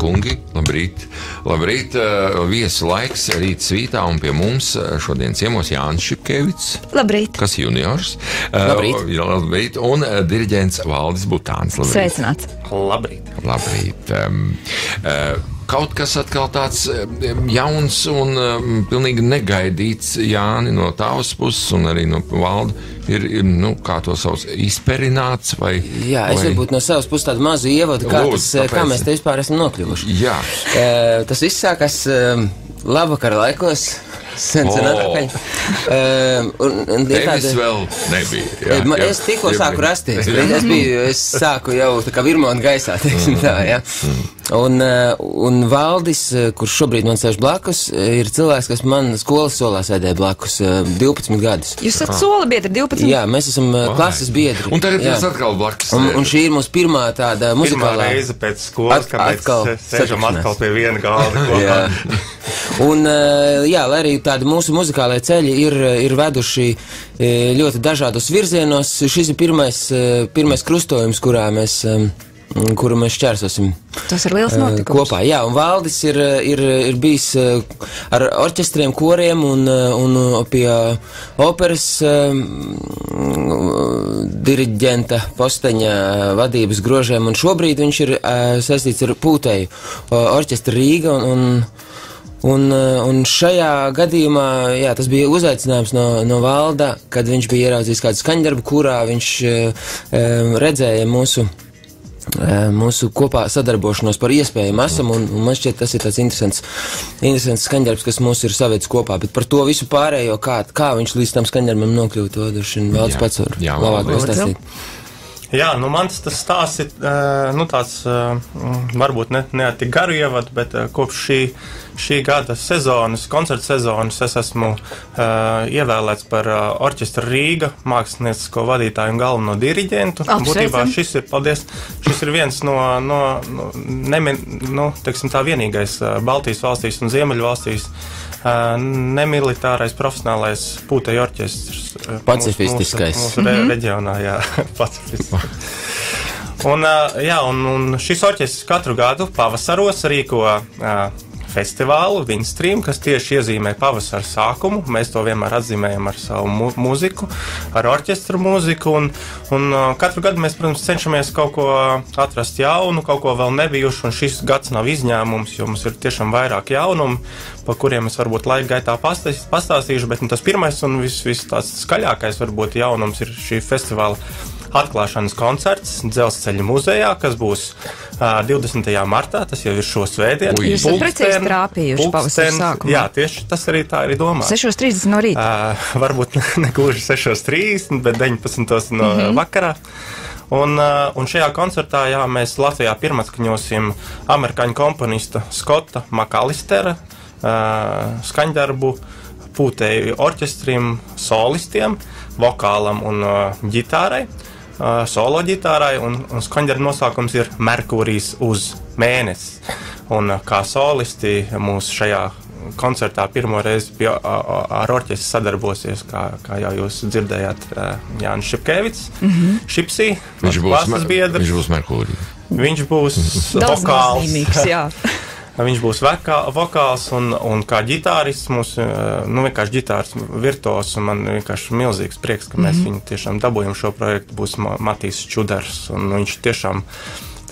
kungi, labrīt! Labrīt, uh, viesu laiks, rīt svītā, un pie mums uh, šodien ciemos Jānis Šipkevits, Labrīt! kas juniors. Uh, Labrīt. jā, labrīt un uh, diriģents Valdis Butāns. Labrīt! Sveicināts! Labrīt! Labrīt. Um, uh, Kaut kas atkal tāds jauns un um, pilnīgi negaidīts, Jāni, no tavas puses, un arī no valda, ir, ir, nu, kā to sauc, izperināts vai. Jā, es vai... varbūt no savas puses tādu mazu ievadu, kā, Lūdzu, tas, eh, kā tāpēc. mēs te vispār esam nokļuvuši. Jā, Eh, Tas viss sākās eh, labvakar laikos, sen, sen atpakaļ. Ir tevis tāda- vēl nebija. Eh, ma- Es tikko sāku rasties. Es, biju, es sāku jau tā kā virmona gaisā, teiksim tā, jā. Un, eh, un Valdis, eh, kurš šobrīd man sēž blakus, eh, ir cilvēks, kas man skolas solā sēdēja blakus eh, 12 gadus. Jūs esat soli biedri 12. Jā, mēs esam eh, klases biedri. Un tagad jūs atkal blakus. Un, un šī ir mūsu pirmā tāda Pirmā muzikālā reize pēc skolas, At- kad mēs atkal se- sēžam satikšanās. atkal pie viena galda. Kopā. Un, jā, lai arī tādi mūsu muzikālajie ceļi ir, ir veduši ļoti dažādos virzienos, šis ir pirmais, pirmais krustojums, kurā mēs, kuru mēs šķērsosim Tas ir liels eh, notikums. kopā. Jā, un Valdis ir, ir, ir bijis eh, ar orķestriem, koriem un, eh, un pie operas eh, diriģenta posteņa vadības grožiem, un šobrīd viņš ir eh, saistīts ar pūtēju eh, orķestra Rīga, un, un, un, eh, un šajā gadījumā, jā, tas bija uzaicinājums no, no valda, kad viņš bija ieraudzījis kādu skaņdarbu, kurā viņš eh, eh, redzēja mūsu Eh, mūsu kopā sadarbošanos par iespējamu esam, un, un man šķiet, tas ir tāds interesants, interesants skaņdarbs, kas mūs ir savēdz kopā, bet par to visu pārējo, kā, kā viņš līdz tam skaņdarbam nokļūt, to droši vien Jā. pats var labāk pastāstīt. Jā, nu mans tas stāsts ir eh, nu, tāds, eh, varbūt ne, ne tik garu ievadu, bet eh, kopš šī, šī gada sezonas, koncerta sezonas, es esmu uh, ievēlēts par uh, orķestra Rīga māksliniecisko vadītāju un galveno diriģentu. Būtībā šis ir, paldies, šis ir viens no, no, no nemin, nu, teiksim tā, vienīgais uh, Baltijas valstīs un Ziemeļu valstīs uh, nemilitārais profesionālais pūteju orķestrs. uh, Pacifistiskais. Mūsu, mūsu re reģionā, jā, pacifistiskais. Un, jā, un, un šis orķestris katru gadu pavasaros rīko uh, festivālu Winstream, kas tieši iezīmē pavasara sākumu. Mēs to vienmēr atzīmējam ar savu mu mūziku, ar orķestra mūziku. Un, un uh, katru gadu mēs, protams, cenšamies kaut ko atrast jaunu, kaut ko vēl nebijušu. Un šis gads nav izņēmums, jo mums ir tiešām vairāk jaunumu, par kuriem es varbūt laika gaitā pastās- pastāstīšu. Bet nu, tas pirmais un viss vis tāds skaļākais varbūt jaunums ir šī festivāla atklāšanas koncerts Dzelzceļa muzejā, kas būs uh, 20. martā. Tas jau ir šo svētdienu. Jūs esat precīzi trāpījuši pulksten- sākumā. Jā, tieši tas arī tā ir domāts. 6.30 no rīta. Uh, varbūt ne gluži 6.30, bet 19. no mm -hmm. vakarā. Un, un šajā koncertā jā, mēs Latvijā pirmatskaņosim amerikāņu komponista Skota Makalistera uh, skaņdarbu pūtēju orķestrim, solistiem, vokālam un uh, ģitārai, uh, solo ģitārai, un, un skaņdarbu nosaukums ir Merkūrijs uz mēnesi. Un uh, kā solisti mūsu šajā koncertā pirmo reizi pie, a, a, ar orķestri sadarbosies, kā, kā jau jūs dzirdējāt, uh, Jānis Šepkevits, mm -hmm. Šipsī, Viņš būs, viņš būs Merkūrijs. Viņš būs vokāls. nozīmīgs, jā. Viņš būs vekā, vokāls un, un kā ģitārists, mums, eh, nu, vienkārši ģitārs virtuos, un man vienkārši milzīgs prieks, ka mēs viņu tiešām dabūjam. Šo projektu, būs Ma- Matīs Čudars, un viņš tiešām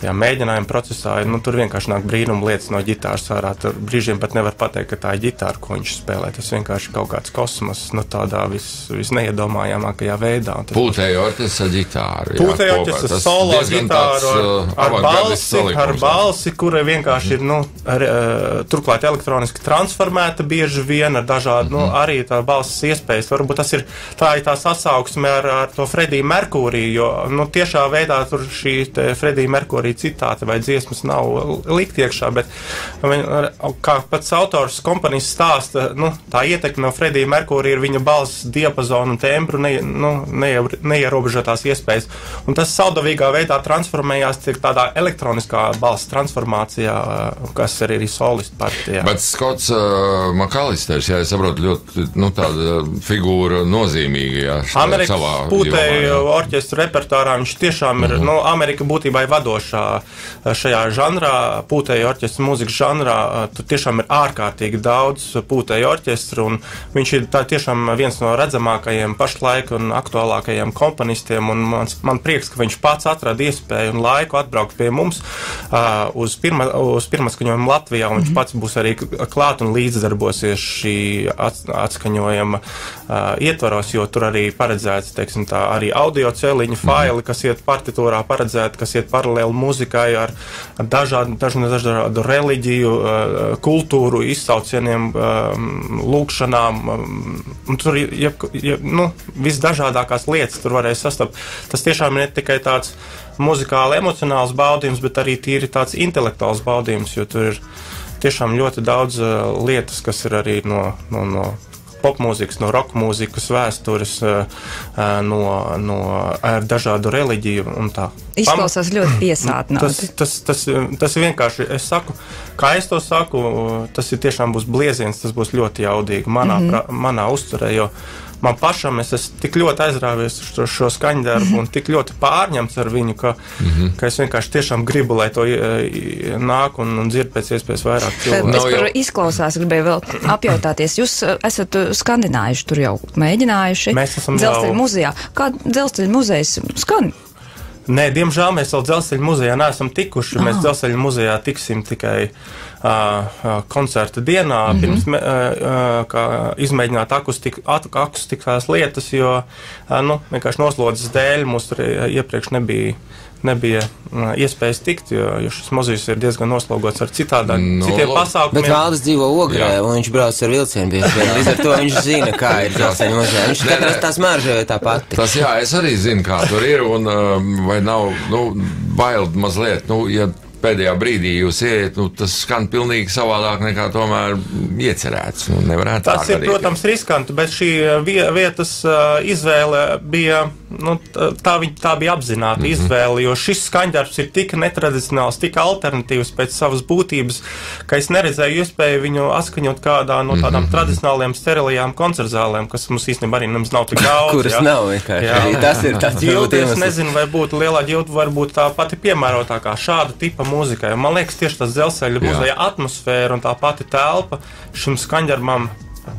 tajā mēģinājuma procesā, nu, tur vienkārši nāk brīnuma lietas no ģitāras ārā. Tur brīžiem pat nevar pateikt, ka tā ir ģitāra, ko viņš spēlē. Tas vienkārši kaut kāds kosmos, nu, tādā vis, visneiedomājamākajā veidā. Pūtēja orķestra ģitāra. Pūtēja orķestra solo ģitāru ar, uh, ar balsi, ar balsi, kura vienkārši ir, nu, ar, uh, turklāt elektroniski transformēta bieži vien ar dažādu, nu, Mhm. arī tā balss iespējas. Varbūt tas ir, tā ir tā sasauksme ar, ar to Frediju Merkūriju, jo, nu, tiešā veidā tur šī Fredija Merkūrija citāte vai dziesmas nav likt iekšā, bet, kā pats autors komponists stāsta, nu, tā ietekme no Fredija Merkūrija ir viņa balss diapazonu un tembru ne, nu, neie- neierobežotās iespējas. Un tas saudabīgā veidā transformējās tādā elektroniskā balss transformācijā, kas arī ir solistu partijā. Bet Skots uh, Makalisters, jā, es saprotu, ļoti nu, tāda figūra nozīmīga. Jā, Amerikas savā pūtēju orķestra repertuārā viņš tiešām ir, Mhm. nu, Amerika būtībā ir vadošā šajā, žanrā, pūtēju orķestra mūzikas žanrā, tur tiešām ir ārkārtīgi daudz pūtēju orķestru, un viņš ir tiešām viens no redzamākajiem pašlaik un aktuālākajiem komponistiem, un man, man prieks, ka viņš pats atrada iespēju un laiku atbraukt pie mums uh, uz, pirma, uz pirmaskaņojumu Latvijā, un viņš mm -hmm. pats būs arī klāt un līdzdarbosies šī atskaņojuma uh, ietvaros, jo tur arī paredzēts, teiksim tā, arī audio celiņu faili, mm -hmm. kas iet partitūrā paredzēti, kas iet paralēli muzikai ar, ar dažādu, dažādu, dažādu reliģiju, uh, kultūru, izsaucieniem, um, lūkšanām, un tur ir, jeb, jeb, nu, visdažādākās lietas tur varēs sastapt. Tas tiešām ir ne tikai tāds muzikāli emocionāls baudījums, bet arī tīri tāds intelektuāls baudījums, jo tur ir tiešām ļoti daudz uh, lietas, kas ir arī no, no, no popmūzikas, no roka mūzikas vēstures, uh, uh, no, no dažādu reliģiju un tā. Izklausās Pam ļoti piesātināti. Tas, tas, tas, tas vienkārši, es saku, kā es to saku, tas ir tiešām būs blieziens, tas būs ļoti jaudīgi manā, mm -hmm. pra, manā uzturē, jo man pašam es esmu tik ļoti aizrāvies uz šo, šo skaņdarbu mm -hmm. un tik ļoti pārņemts ar viņu, ka, mm -hmm. ka es vienkārši tiešām gribu, lai to nāk un, un dzird pēc iespējas vairāk cilvēku. Es par izklausās gribēju vēl apjautāties. Jūs esat skandinājuši tur jau mēģinājuši. Mēs esam dzelzceļa jau... muzejā. Kā dzelzceļa muzejs skan? Nē, diemžēl mēs vēl dzelzceļa muzejā neesam tikuši. Ah. Mēs dzelzceļa muzejā tiksim tikai koncerta dienā, mm -hmm. pirms kā, izmēģināt akustik, akustiskās lietas, jo nu, vienkārši noslodzes dēļ mums tur iepriekš nebija nebija iespējas tikt, jo, jo šis muzejs ir diezgan noslogots ar citādā, no, citiem pasākumiem. Bet Valdis dzīvo Ogrē, Jā. un viņš brauc ar vilcienu bieži vien. Līdz ar to viņš zina, kā ir dzelzceļa muzejā. Viņš katrs tās māržē tā pati. Tas jā, es arī zinu, kā tur ir, un vai nav, nu, bail mazliet, nu, ja pēdējā brīdī jūs ieiet, nu, tas skan pilnīgi savādāk nekā tomēr iecerēts. Nu, tas ir, arī. protams, riskanti, bet šī vietas uh, izvēle bija, nu, tā, viņa, tā bija apzināta mm -hmm. izvēle, jo šis skaņdarbs ir tik netradicionāls, tik alternatīvs pēc savas būtības, ka es neredzēju iespēju viņu atskaņot kādā no tādām mm -hmm. tradicionālajām sterilajām koncertzālēm, kas mums īstenībā arī nemaz nav tik daudz. Kuras jā. nav vienkārši. Jā. Tas ir tāds jūtas. Es nezinu, vai būtu lielā ģilda, varbūt tā pati piemērotākā šāda tipa mūzikai. Man liekas, tieši tas dzelzceļa muzeja atmosfēra un tā pati telpa šim skaņdarbam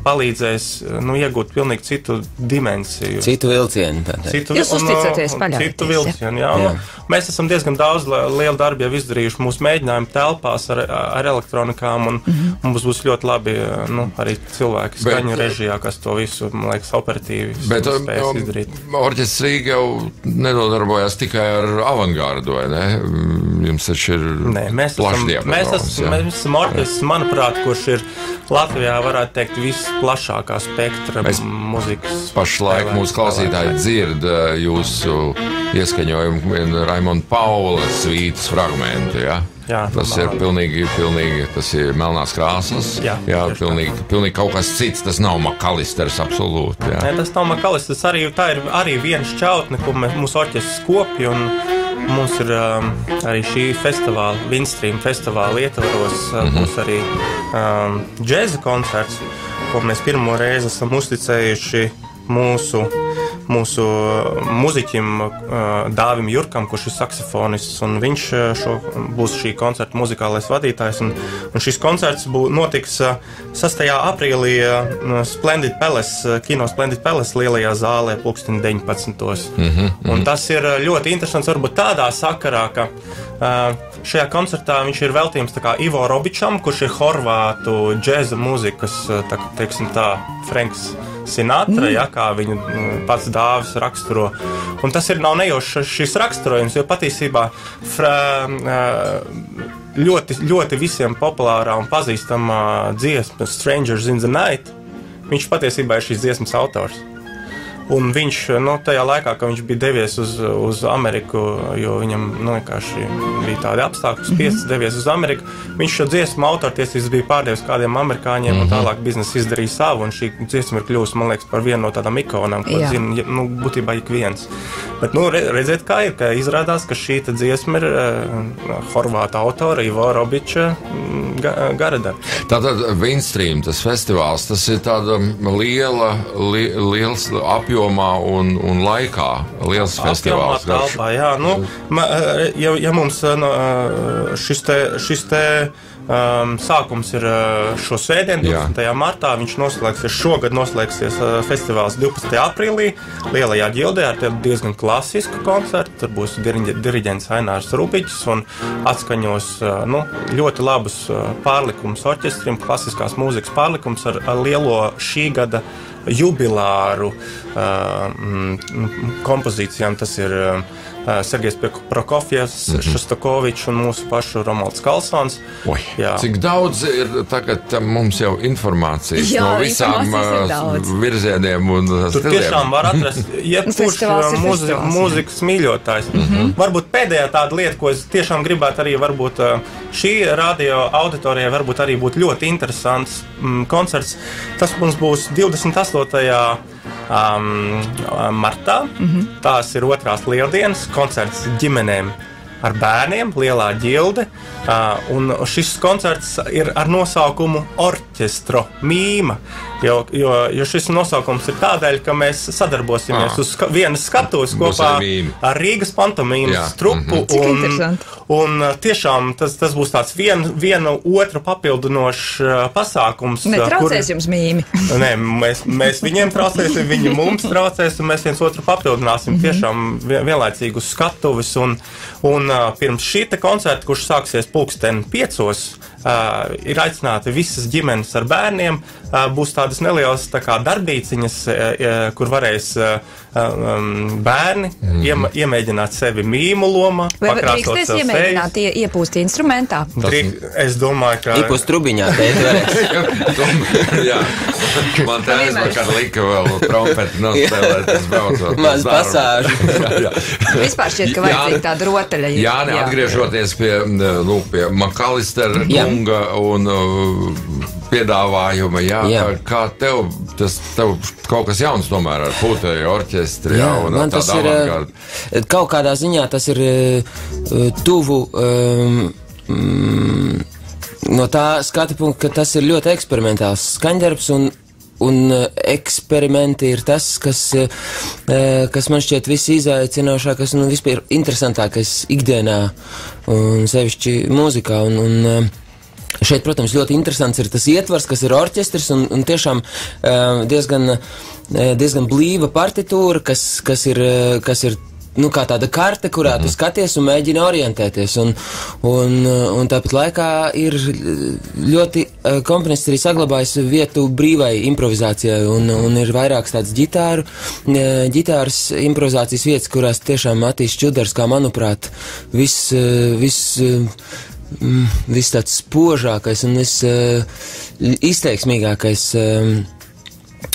palīdzēs nu, iegūt pilnīgi citu dimensiju. Citu vilcienu. Citu, Jūs uzticaties paļauties. Citu vilcienu, jā. jā. Nu, mēs esam diezgan daudz lielu darbu jau izdarījuši mūsu mēģinājumu telpās ar, ar elektronikām, un mm -hmm. mums būs ļoti labi nu, arī cilvēki skaņu režijā, kas to visu, man liekas, operatīvi Bet, spēs um, izdarīt. Orķestris Rīga jau nedodarbojās tikai ar avangārdu, vai ne? Jums taču ir Nē, mēs esam, mēs esam, mēs esam orķestris, manuprāt, kurš ir Latvijā, varētu teikt, visplašākā spektra Mēs mūzikas. Pašlaik mūsu klausītāji dzird uh, jūsu ieskaņojumu Raimonda Paula svītas fragmentu. Ja? Jā, tas ir pilnīgi, pilnīgi tas ir melnās krāsas. Jā, jā pilnīgi, pilnīgi kaut kas cits. Tas nav makalisters absolūti. Jā. Nē, tas nav makalisters. Arī, tā ir arī viena šķautne, ko mēs, mūsu orķestris kopja. Mums ir um, arī šī festivāla, Winstream festivāla ietvaros, mm -hmm. būs arī um, džēza koncerts ko mēs pirmo reizi esam uzticējuši mūsu, mūsu muzeķim Dāvim Jurkam, kurš ir saksofonists. Viņš šo, būs šī koncerta muzikālais vadītājs. Un, un šis koncerts bū, notiks 6. aprīlī Splendid Palace, kino Splendid Palace lielajā zālē, pulksten 19. Mm -hmm, un tas ir ļoti interesants varbūt tādā sakarā, ka uh, Šajā koncertā viņš ir veltījums Ivo Robičam, kurš ir horvātu džēza mūzikas, tā, teiksim tā, Franks. Sinatra, mm. ja, kā viņu pats dāvis raksturo. Un tas ir nav nejaušs šis raksturojums, jo patiesībā fra, ļoti, ļoti visiem populārā un pazīstamā dziesma Strangers in the Night, viņš patiesībā ir šīs dziesmas autors. Un viņš nu, tajā laikā, kad viņš bija devies uz, uz Ameriku, jo viņam nu, bija tādi apstākļi, spiests mm -hmm. devies uz Ameriku, viņš šo dziesmu autortiesības bija pārdevis kādiem amerikāņiem, mm -hmm. un mhm. tālāk biznesa izdarīja savu. Un šī dziesma ir kļuvusi liekas, par vienu no tādām ikonām, ko zina nu, būtībā ik viens. Bet nu, redziet, kā ir, ka izrādās, ka šī dziesma ir uh, horvāta autora Ivo Robiča mm, ga, gara darbs. Tātad Winstream, tas festivāls, tas ir tāda liela, li, liels apjomā un, un laikā. Liels festivāls. Apjomā telpā, jā, nu, ma, ja, ja mums no, šis te, šis te Um, sākums ir uh, šo svētdienu, 12. Jā. martā. Viņš noslēgsies šogad, noslēgsies uh, festivāls 12. aprīlī Lielajā ģildē ar diezgan klasisku koncertu. Tur būs diriģents Ainārs Rubiņš un atskaņos uh, nu, ļoti labus uh, pārlikumus orķestrim, klasiskās mūzikas pārlikums ar, ar lielo šī gada jubilāru uh, kompozīcijām. Tas ir uh, Sergejs Prokofjevs, mm -hmm. Šostakovičs un mūsu pašu Romalds Kalsons. Oi, cik daudz ir tagad mums jau informācijas Jā, no visām virzieniem un Tur stiliem. tiešām var atrast jebkurš mūzi, mūzikas mīļotājs. Mm -hmm. Varbūt pēdējā tāda lieta, ko es tiešām gribētu arī varbūt šī radio auditorijai varbūt arī būtu ļoti interesants mm, koncerts. Tas mums būs 28 um, martā. Mm -hmm. Tās ir otrās lieldienas koncerts ģimenēm ar bērniem, lielā ģilde. Uh, un šis koncerts ir ar nosaukumu Orķestro mīma. Jo, jo, jo šis nosaukums ir tādēļ, ka mēs sadarbosimies ah. uz ska vienas skatuves kopā ar Rīgas pantomīmas trupu. Mm -hmm. un, un tiešām tas, tas būs tāds vien, vienu otru papildinošs pasākums. Netraucēs kur, jums mīmi. nē, mēs, mēs viņiem traucēsim, viņi mums traucēs, un mēs viens otru papildināsim mm -hmm. tiešām vienlaicīgi uz skatuves. Un, un pirms šī koncerta, kurš sāksies pulksten piecos, Uh, ir aicināti visas ģimenes ar bērniem. Uh, būs tādas nelielas tā kā darbīciņas, uh, kur varēs uh, um, bērni mm. -hmm. iemēģināt sevi mīmu lomā. Vai drīksties iemēģināt ie, iepūst instrumentā? Drīk, es domāju, ka. Iepūst trubiņā, teikt, Jā, man tā aizvakar lika vēl trompeti nospēlēt, es braucot. Maz pasāžu. Vispār šķiet, ka vajadzīga tāda rotaļa. Jā, ne, atgriežoties pie, nu, pie Makalister kunga un uh, piedāvājuma, jā, jā. kā tev, tas tev kaut kas jauns tomēr ar pūtēju orķestri. Jā, jā, man tas ir avantgārda. Eh, kaut kādā ziņā tas ir uh, tuvu. Um, no tā skatu punkta, ka tas ir ļoti eksperimentāls skaņdarbs un, un eksperimenti ir tas, kas, uh, kas man šķiet visizaicinošākais un vispār interesantākais ikdienā un sevišķi mūzikā. Un, un, uh, Šeit, protams, ļoti interesants ir tas ietvars, kas ir orķestris un, un tiešām uh, diezgan uh, E, diezgan blīva partitūra, kas, kas ir, e, kas ir nu, kā tāda karte, kurā mm -hmm. tu mhm. skaties un mēģini orientēties. Un, un, un tāpat laikā ir ļoti e, komponists arī saglabājis vietu brīvai improvizācijai, un, un ir vairākas tādas ģitāru, ģitāras improvizācijas vietas, kurās tiešām Matīs Čudars, kā manuprāt, viss, viss, viss tāds spožākais un viss izteiksmīgākais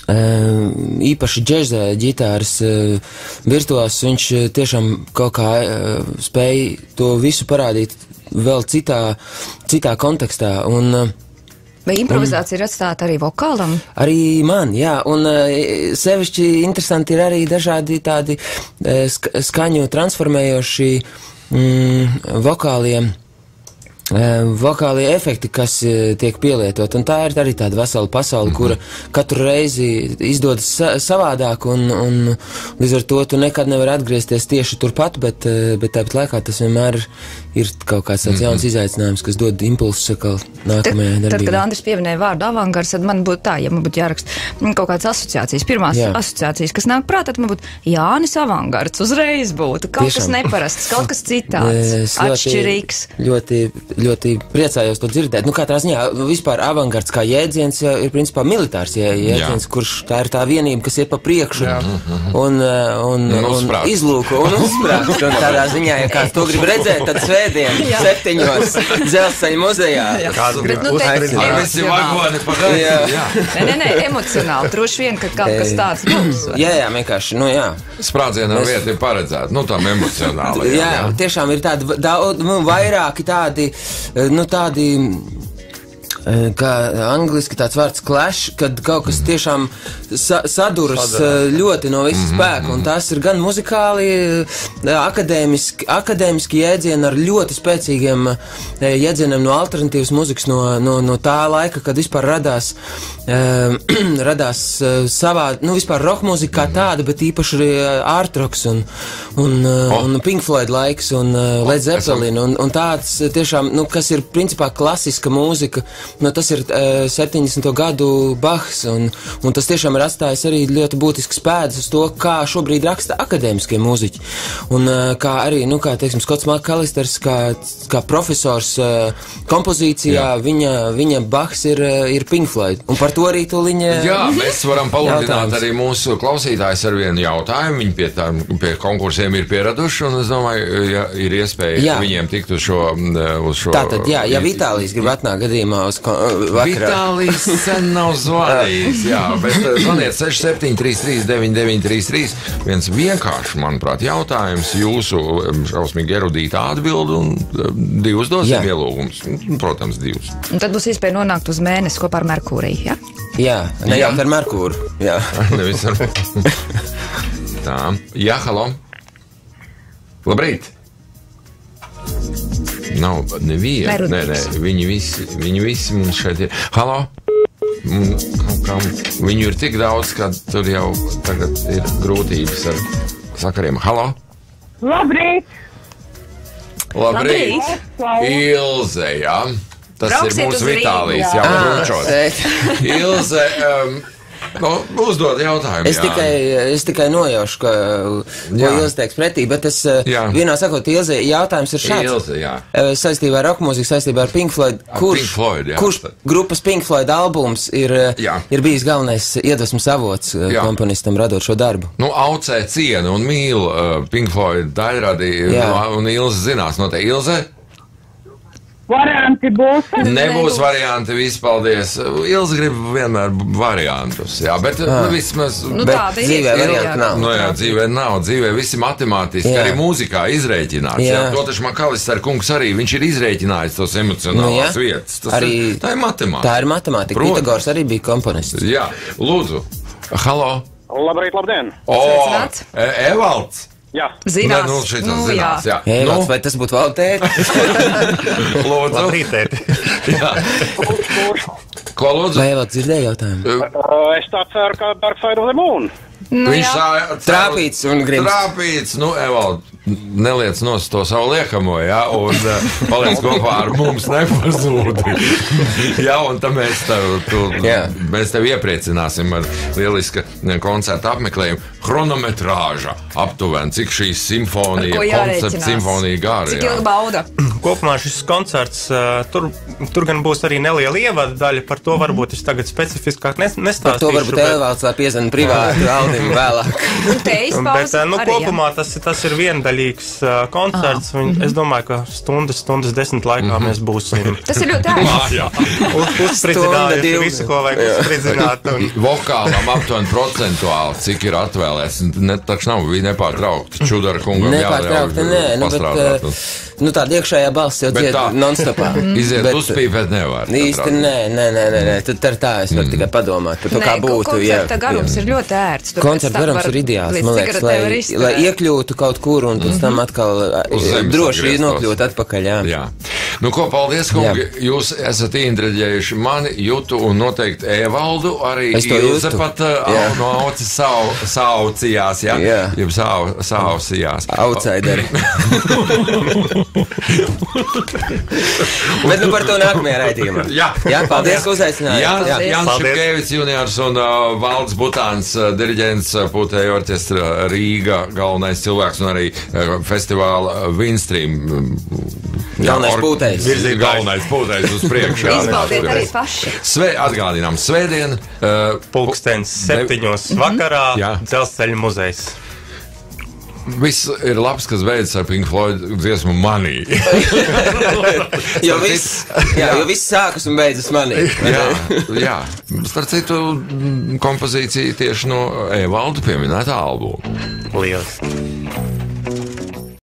Ehm, īpaši džēzē ģitāras eh, virtuos, viņš eh, tiešām kaut kā spēja to visu parādīt vēl citā, citā kontekstā. Un, Vai improvizācija un, ir atstāta arī vokālam? Arī man, jā, un sevišķi interesanti ir arī dažādi tādi skaņu transformējoši mm, vokāliem vokālie efekti, kas tiek pielietot. Un tā ir arī tāda vesela pasaule, mm -hmm. kura katru reizi izdodas sa savādāk, un, un līdz ar to tu nekad nevari atgriezties tieši turpat, bet, bet tāpat laikā tas vienmēr ir kaut kāds tāds mm -hmm. jauns izaicinājums, kas dod impulsu atkal nākamajai darbībai. Tad, kad Andris pieminēja vārdu avangards, tad man būtu tā, ja man būtu jāraksta kaut kādas asociācijas. Pirmās Jā. asociācijas, kas nāk prātā, tad man būtu Jānis avangards uzreiz būtu. Kaut Tiešām. kas neparasts, kaut kas citāds, atšķirīgs. Ļoti, ļoti priecājos to dzirdēt. Nu, katrā ziņā vispār avangards kā jēdziens ir principā militārs jēdziens, Jā. kurš tā ir tā vienība, kas iet pa priekšu Jā. un, uh, un, un, un izlūko un uzsprāst. Un tādā ziņā, ja kāds to grib redzēt, tad svētdien septiņos dzelzceļa muzejā. Kādu nu? Visi vagoni pagājuši. Nē, nē, emocionāli. Droši vien, ka kaut kas tāds būs. Jā, jā, vienkārši, nu jā. Sprādzienā Mēs... vieta ir paredzēta, nu tam emocionāli. Jā, jā, tiešām ir tādi, daudz, nu, vairāki tādi Eh, nu, tādi kā angliski tāds vārds clash, kad kaut kas tiešām sa saduras Sadara. ļoti no visas mm -hmm. spēka, un tās ir gan muzikāli, akadēmiski, akadēmiski jēdzieni ar ļoti spēcīgiem jēdzieniem no alternatīvas muzikas, no, no, no tā laika, kad vispār radās, radās savā, nu vispār rock mūzika kā tāda, bet īpaši arī art rocks un, un, oh. un Pink Floyd laiks un uh, Led Zeppelin, un, un tāds tiešām, nu, kas ir principā klasiska mūzika, nu, tas ir uh, 70. gadu Bahs, un, un tas tiešām ir atstājis arī ļoti būtisks pēdas uz to, kā šobrīd raksta akadēmiskie mūziķi. Un uh, kā arī, nu, kā, teiksim, Skots Makalisters, kā, kā profesors uh, kompozīcijā, Jā. viņa, viņa Bahs ir, ir Pink Floyd. Un par to arī tu viņa. Jā, mēs varam palūdināt arī mūsu klausītājs ar vienu jautājumu. Viņi pie, tā, pie konkursiem ir pieraduši, un es domāju, ja ir iespēja Jā. viņiem tikt uz šo. Uz šo Tātad, jā, ja Vitālijas grib atnākt gadījumā uz. Vitālijas sen nav zvanījis, jā, bet zvaniet 67339933. Viens vienkārši, manuprāt, jautājums, jūsu šausmīgi erudīta atbildi un divus dosim ielūgums. Protams, divus. Un tad būs iespēja nonākt uz mēnesi kopā ar Merkūriju, ja? Jā, ne jau ar Merkūru. Jā, nevis ar. Tā, jā, halo. Labrīt! Nav neviena. Nē, nē, viņi visi, viņi visi mums šeit ir. Halo! Kam, viņu ir tik daudz, ka tur jau tagad ir grūtības ar sakariem. Halo! Labrīt! Labrīt! Labrīt. Ilze, jā. Tas Brauksiet ir mūsu Vitālijas jau runčos. Ilze, um, Nu, uzdod jautājumu. Es jā. tikai, es tikai nojaušu, ka Ilze teiks pretī, bet es jā. vienā sakot, Ilze, jautājums ir šāds. Ilze, jā. Saistībā ar rock mūziku, saistībā ar Pink Floyd. Kurš, Pink Floyd, jā. kurš grupas Pink Floyd albums ir, jā. ir bijis galvenais iedvesmas avots jā. komponistam radot šo darbu? Nu, aucē cienu un mīl uh, Pink Floyd daļradī, un Ilze zinās no te Ilze. Varianti būs. Nebūs varianti, vispaldies. Ilzi grib vienmēr variantus, jā, bet ah. nu, vismaz. Nu, bet dzīvē variantu nav. Nu, jā, dzīvē nav, dzīvē visi matemātiski, jā. arī mūzikā izrēķināts. Jā. Jā, to taču man Kalister kungs arī, viņš ir izrēķinājis tos emocionālās nu, vietas. Tas arī, ir, tā ir matemātika. Tā ir matemātika. Pitagors arī bija komponists. Jā, lūdzu. Halo! Labrīt, labdien! O, e Evalds! Jā, zinās. Nu, šis nu, zinās, jā. jā. Eivalds, nu. vai tas būtu vēl tēti? lūdzu. Labrīt, tēti. jā. Ko lūdzu? Vai Eivalds dzirdēja jautājumu? Uh, es tā ceru, ka Dark Side of the Moon. Nu, Viņš tā trāpīts un grib. Trāpīts, nu, Evald, neliec nos to savu liekamo, jā, un uh, paliec kopā ar mums nepazūdi. jā, un tad mēs tev, tu, jā. mēs tev iepriecināsim ar lieliska koncerta apmeklējumu. Chronometrāža aptuveni, cik šī simfonija, koncerta simfonija gara. Cik ilga bauda? Kopumā šis koncerts, uh, tur, tur gan būs arī neliela ievada daļa, par to varbūt es tagad specifiskāk nestāstīšu. Par to varbūt bet... Vēl piezina privāti gadiem vēlāk. Bet, nu, kopumā tas, tas ir viendaļīgs uh, koncerts. Ah. Un es domāju, ka stundas, stundas desmit laikā mm -hmm. mēs būsim. Tas ir ļoti ērti. Uzspridzinājuši visu, ko vajag uzspridzināt. Un... Vokālam aptuveni procentuāli, cik ir atvēlēts. Ne, taču nav bija nepārtraukti. Čudara kungam nepārtraukti, nē, nu, bet, uh, nu tāda iekšējā balss jau dzied non-stopā. Iziet bet, uzpīpēt nevar. Īsti nē, nē, nē, nē, nē. Tad ar tā es varu mm. tikai padomāt par to, kā būtu. Jā, garums ir ļoti ērts koncerta garums ir ideāls, man liekas, lai, lai iekļūtu kaut kur un pēc tam mhm. atkal droši nokļūt atpakaļ. Jā. jā. Nu, ko, paldies, kungi. Jā. Jūs esat ieinteresējuši mani, jūtu un noteikti Evaldu. Arī Ilze pat uh, no aucis sau, saucījās, jā? Jā. Jeb sau, sausījās. Outsideri. Bet nu par to nākamajā raidījumā. Jā. Jā, paldies, ka uzaicinājāt. Jā, jā. Jānis Šepkēvits juniors un uh, Valds Butāns uh, diriģents uh, Putēja orķestra Rīga galvenais cilvēks un arī uh, festivāla Winstream. Galvenais or, pūtējs. Galvenais pūtējs uz priekšu. Izbaudiet arī paši. Sve, atgādinām, svētdien. Uh, Pulkstens septiņos mm -hmm. vakarā dzelzceļa muzejs. Viss ir labs, kas beidzas ar Pink Floyd dziesmu manī. jo, viss, jā, jo viss sākas un beidzas manī. jā, jā. Starp citu, kompozīcija tieši no Evalda pieminēta albuma. Lielas.